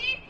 see?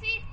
que.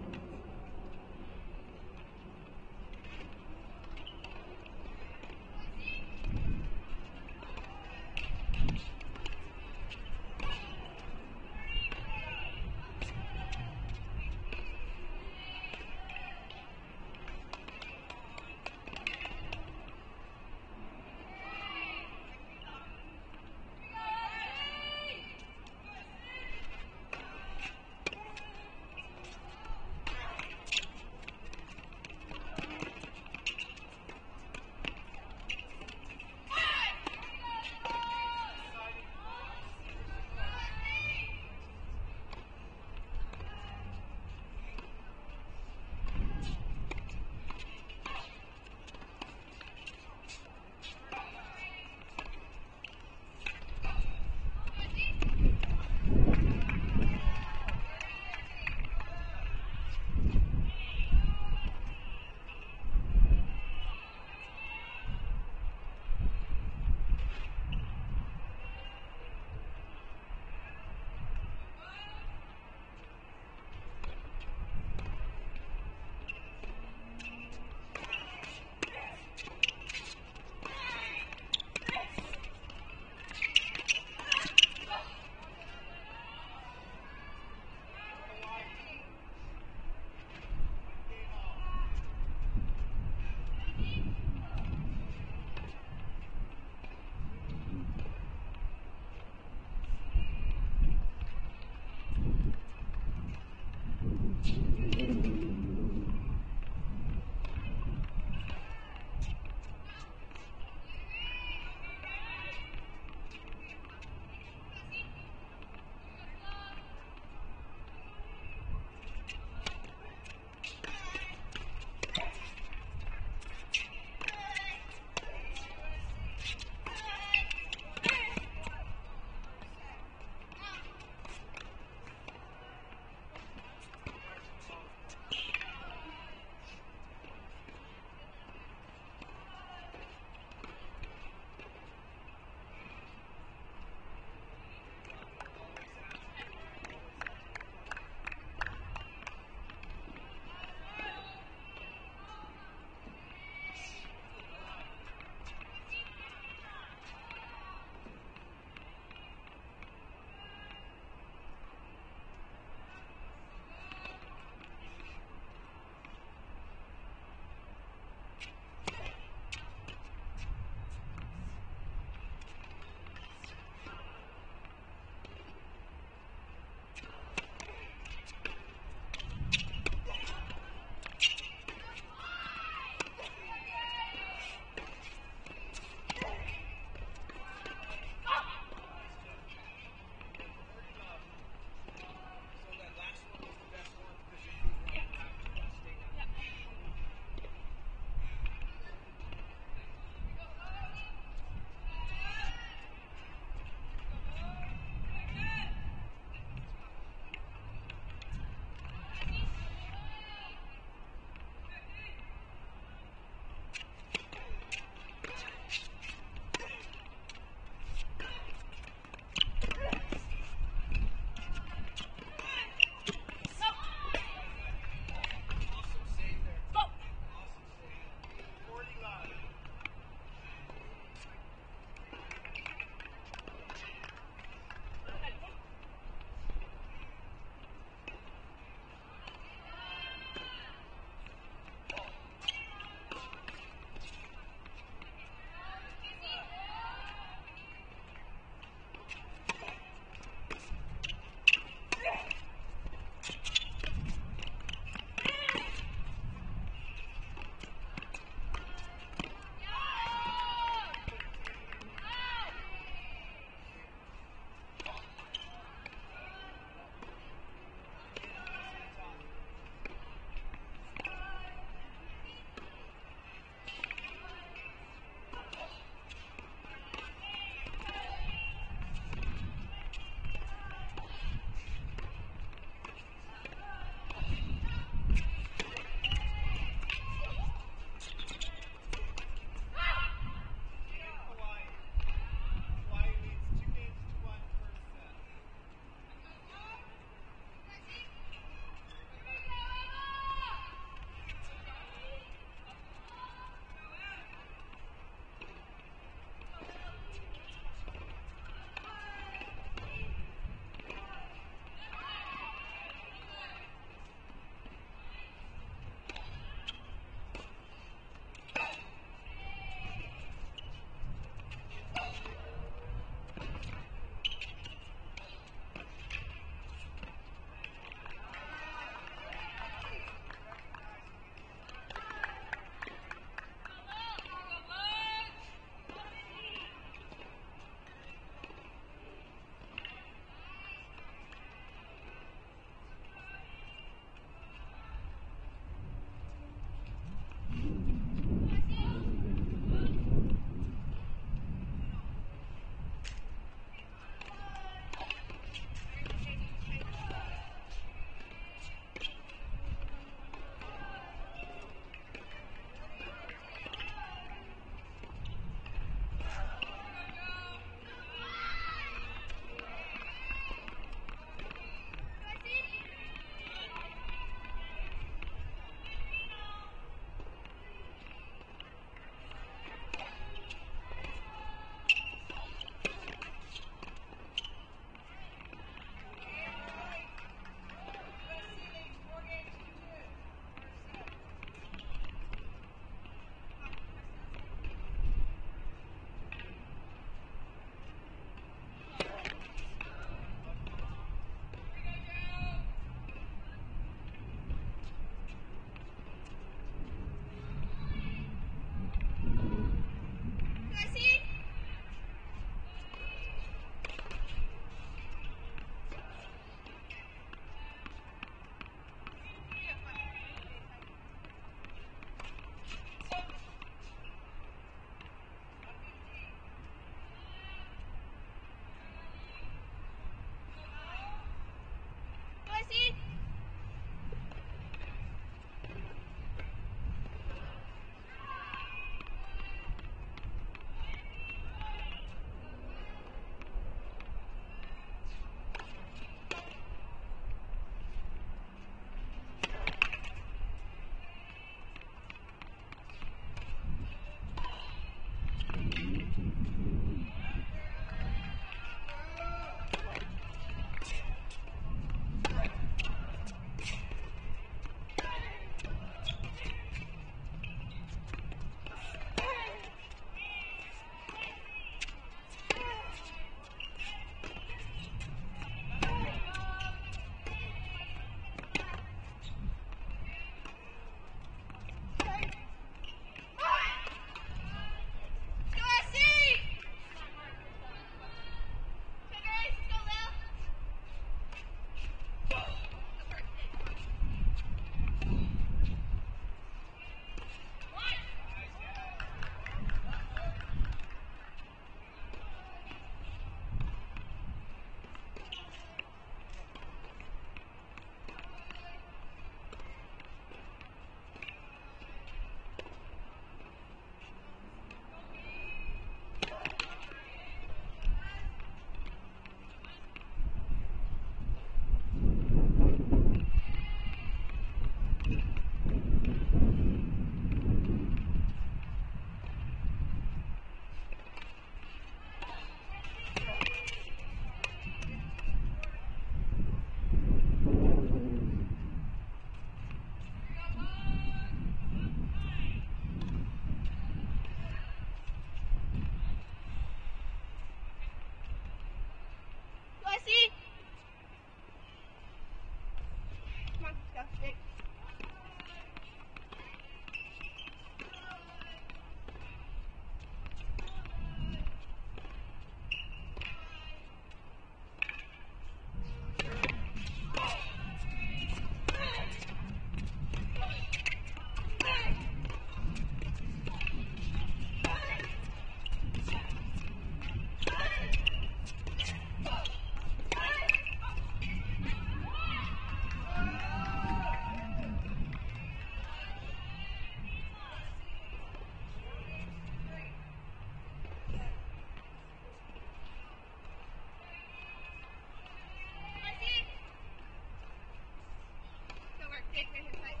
Okay.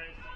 Thanks.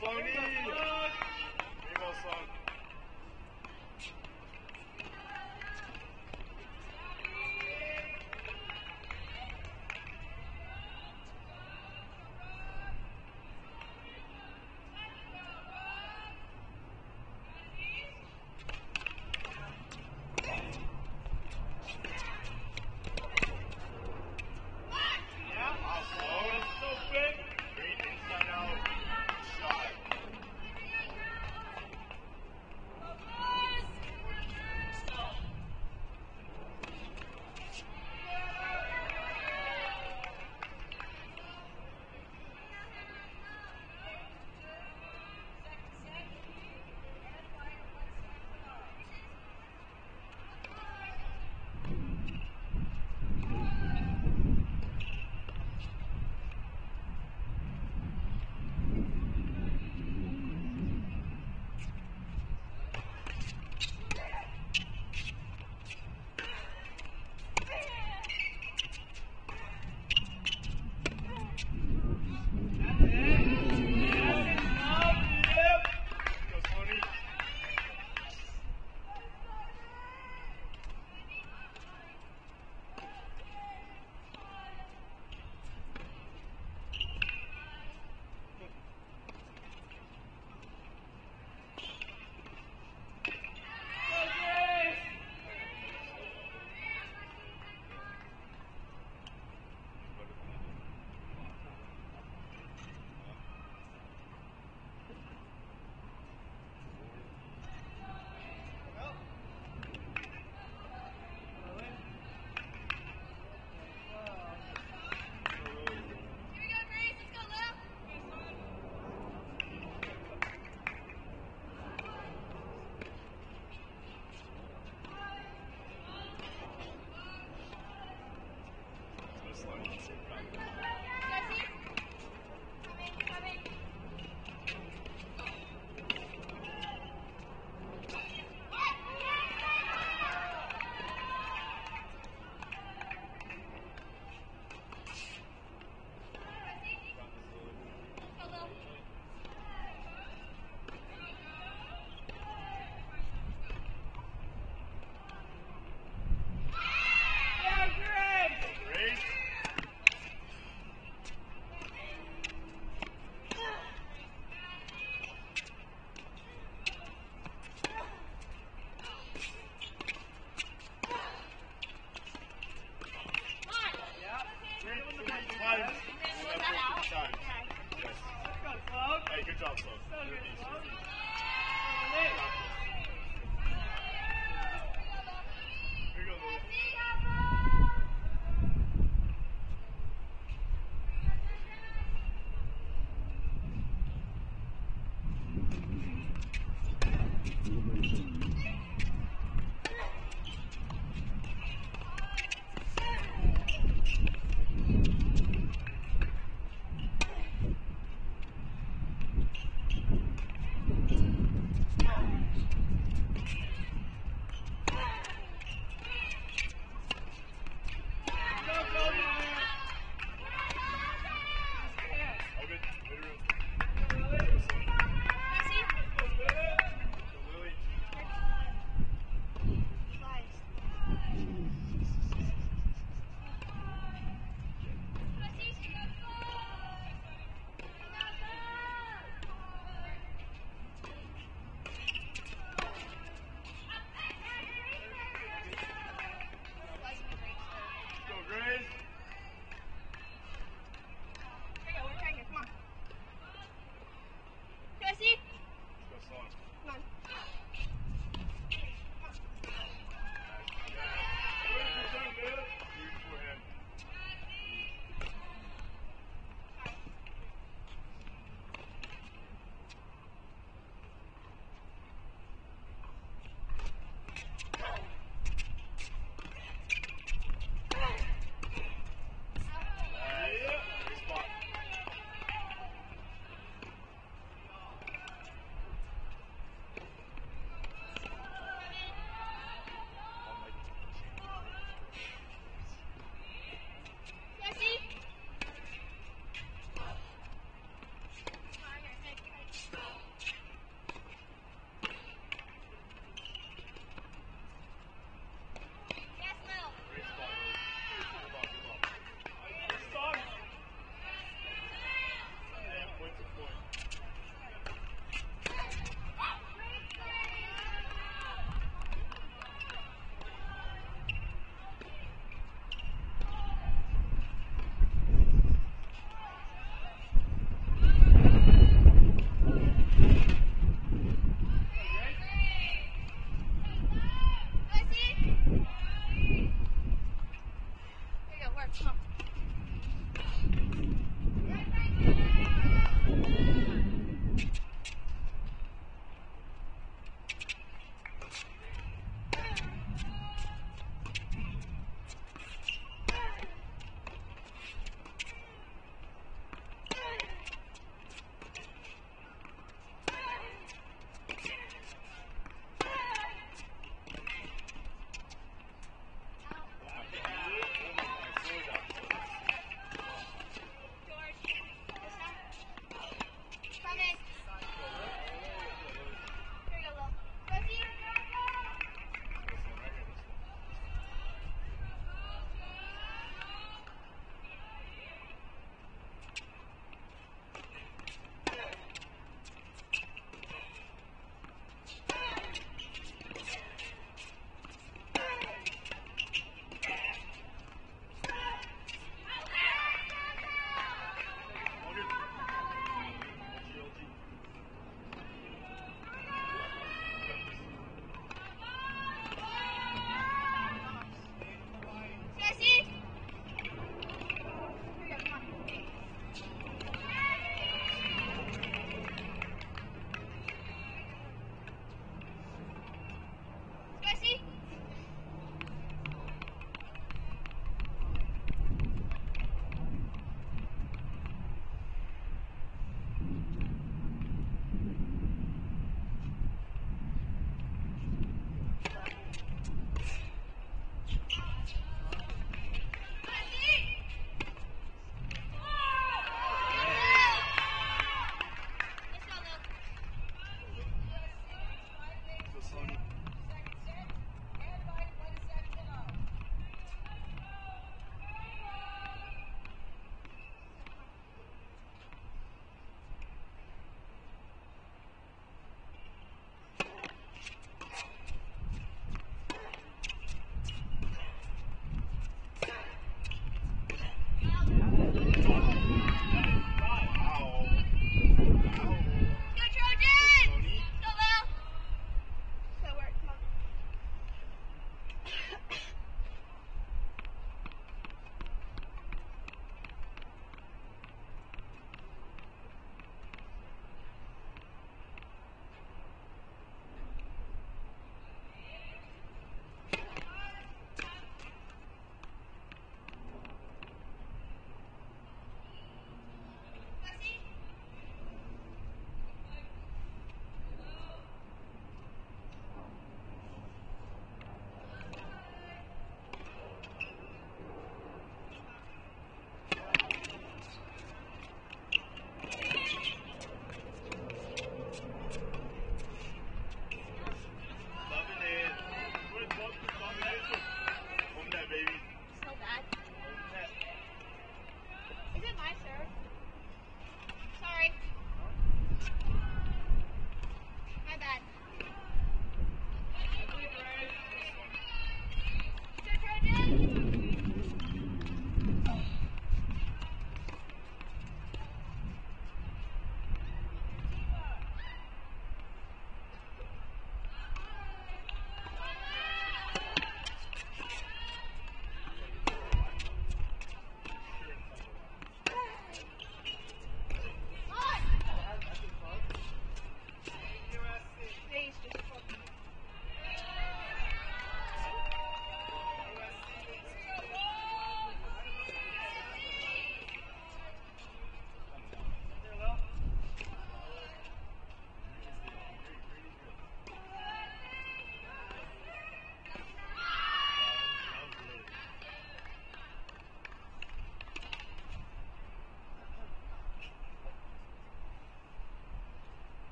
Sloney.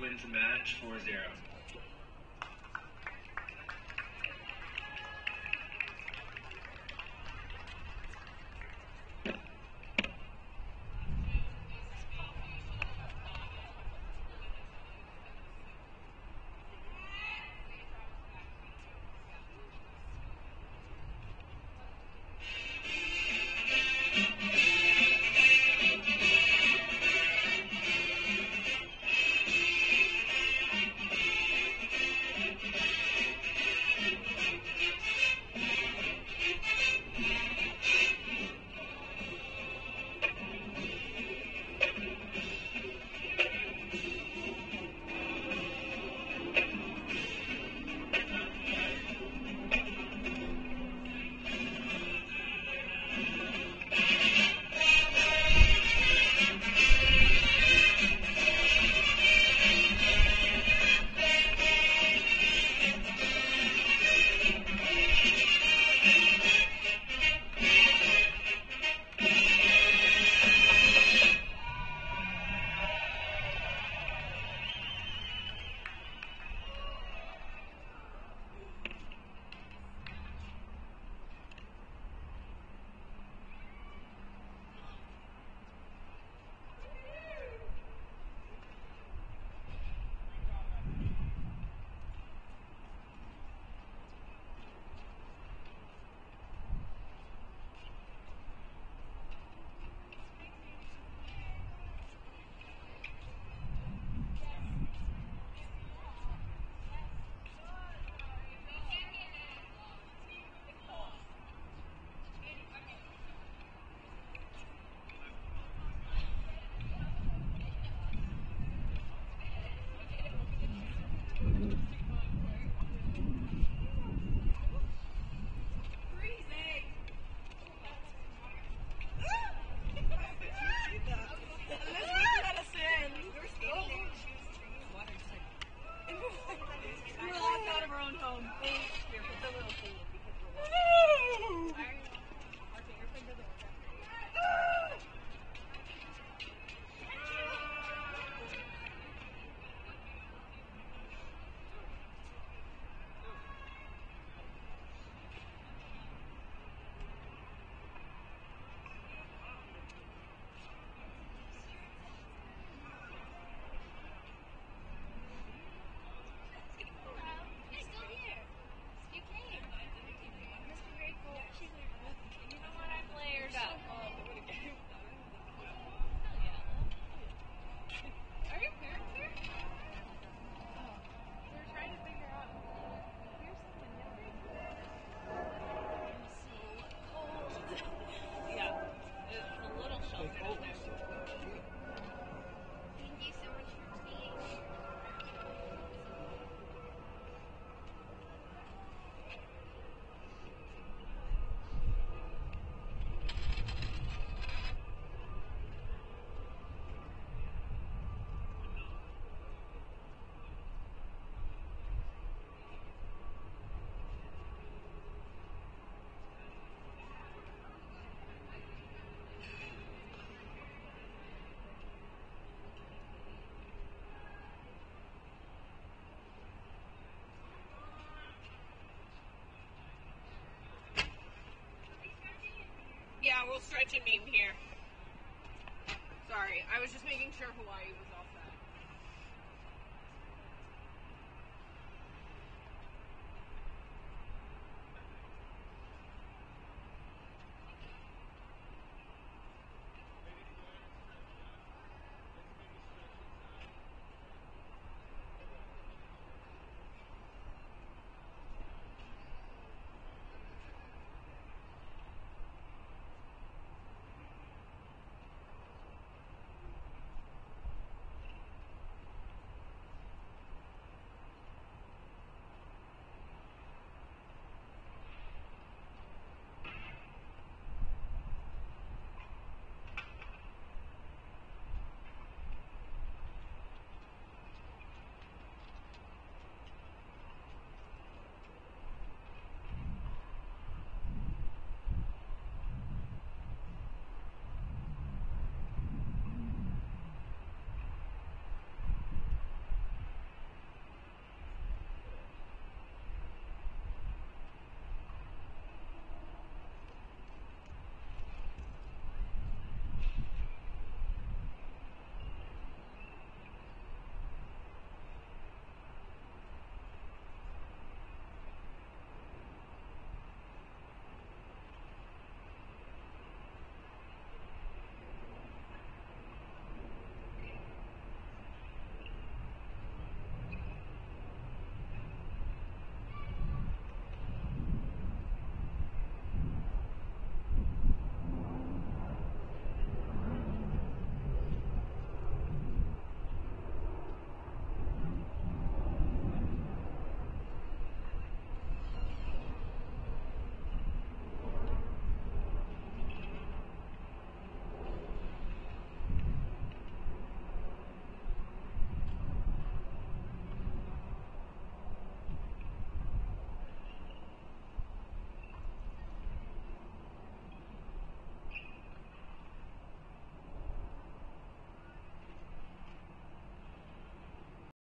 wins the match 4 0. Stretching meeting here. Sorry, I was just making sure Hawaii was